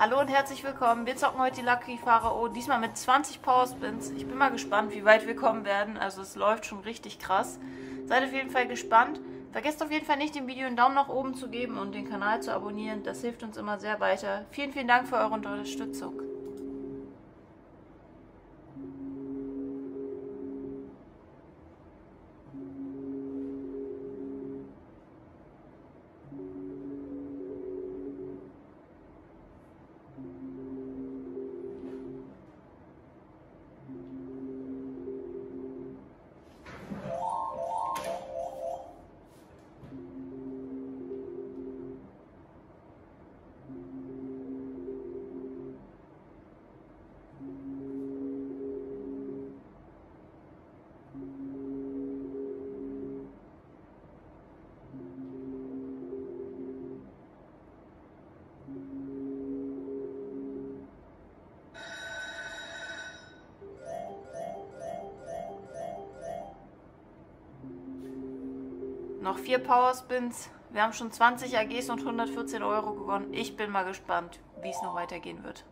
Hallo und herzlich willkommen. Wir zocken heute die Lucky Pharao, diesmal mit 20 Power Spins. Ich bin mal gespannt, wie weit wir kommen werden. Also es läuft schon richtig krass. Seid auf jeden Fall gespannt. Vergesst auf jeden Fall nicht, dem Video einen Daumen nach oben zu geben und den Kanal zu abonnieren. Das hilft uns immer sehr weiter. Vielen, vielen Dank für eure Unterstützung. Noch vier Power Spins. Wir haben schon 20 AGs und 114 Euro gewonnen. Ich bin mal gespannt, wie es noch weitergehen wird.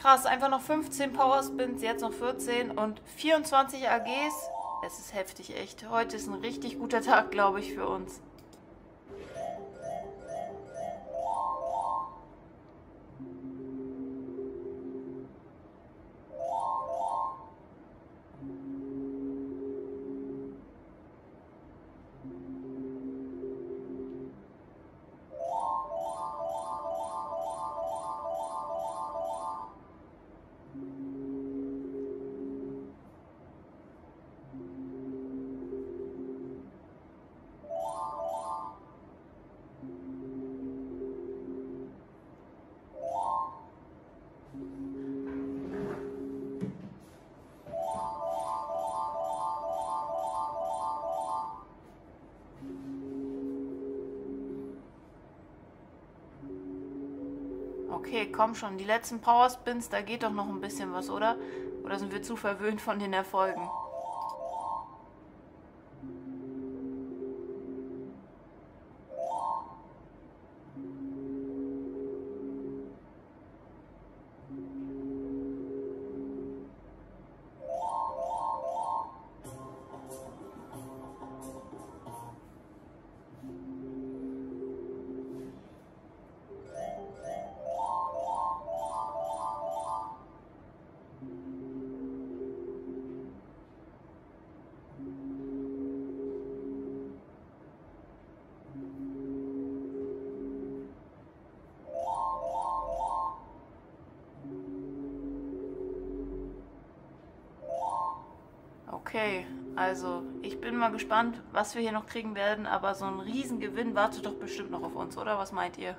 Krass, einfach noch 15 Power Spins, jetzt noch 14 und 24 AGs. Es ist heftig, echt. Heute ist ein richtig guter Tag, glaube ich, für uns. Okay, komm schon. Die letzten Power Spins, da geht doch noch ein bisschen was, oder? Oder sind wir zu verwöhnt von den Erfolgen? Okay, also ich bin mal gespannt, was wir hier noch kriegen werden, aber so ein Riesengewinn wartet doch bestimmt noch auf uns, oder? Was meint ihr?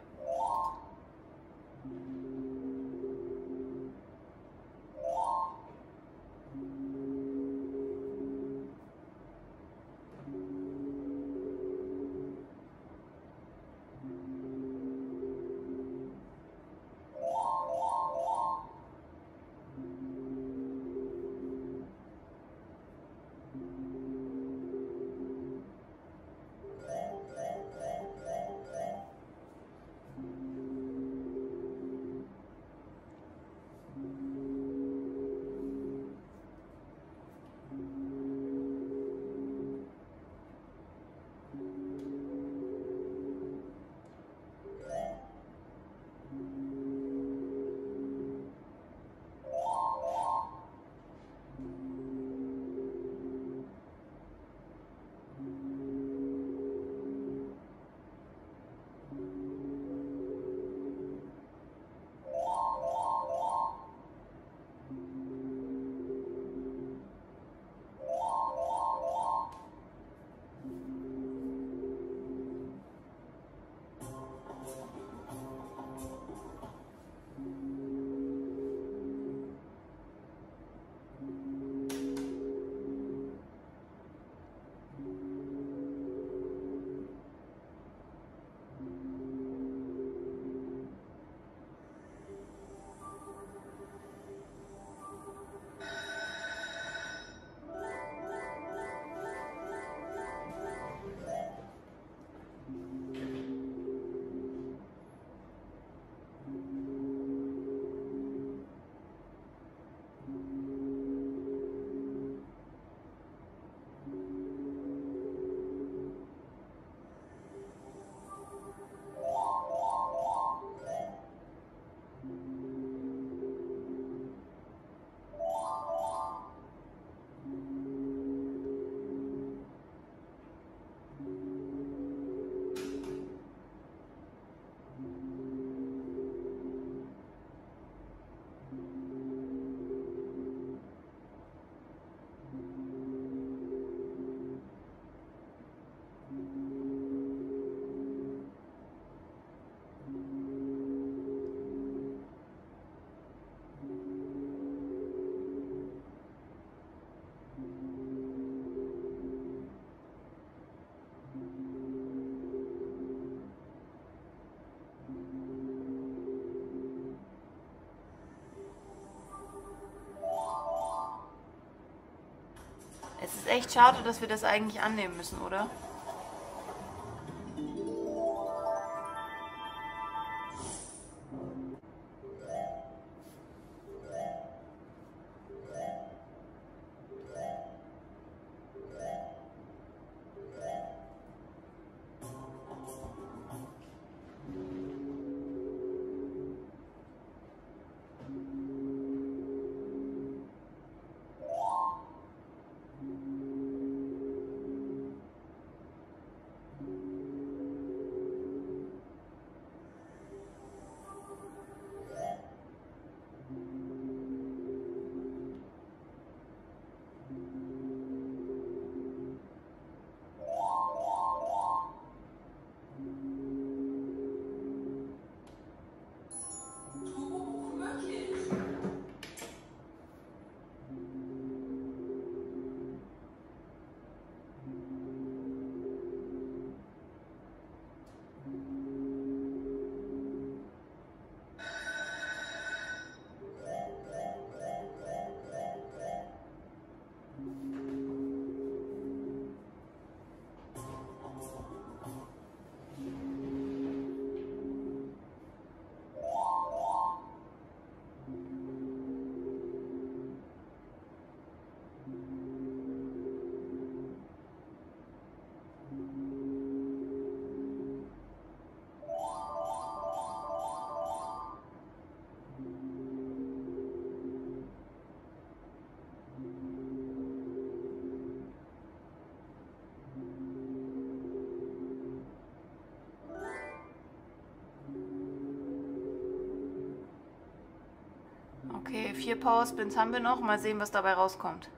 Echt schade, dass wir das eigentlich annehmen müssen, oder? Vier Power Spins haben wir noch. Mal sehen, was dabei rauskommt.